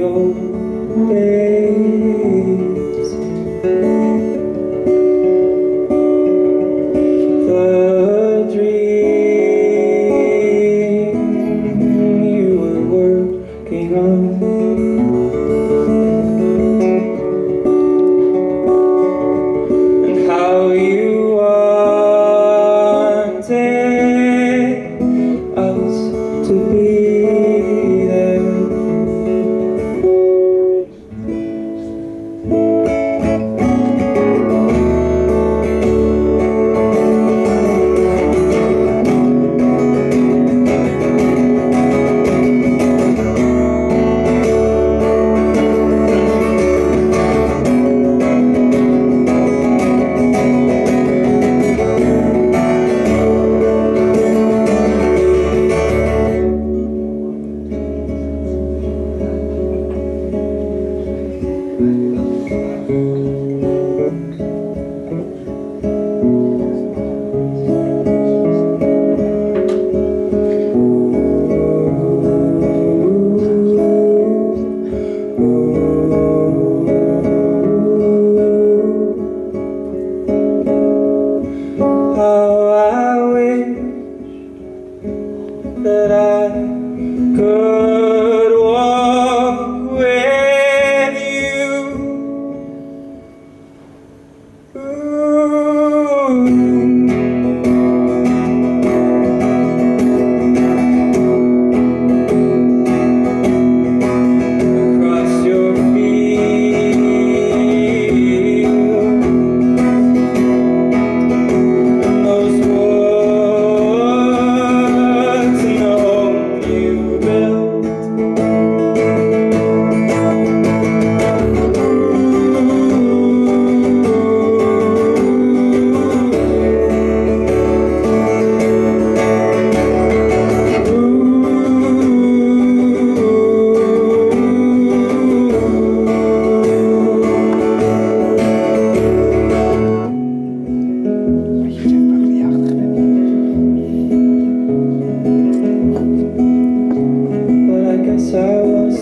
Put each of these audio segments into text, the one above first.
the old days The dream you were working on. That I could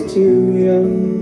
too young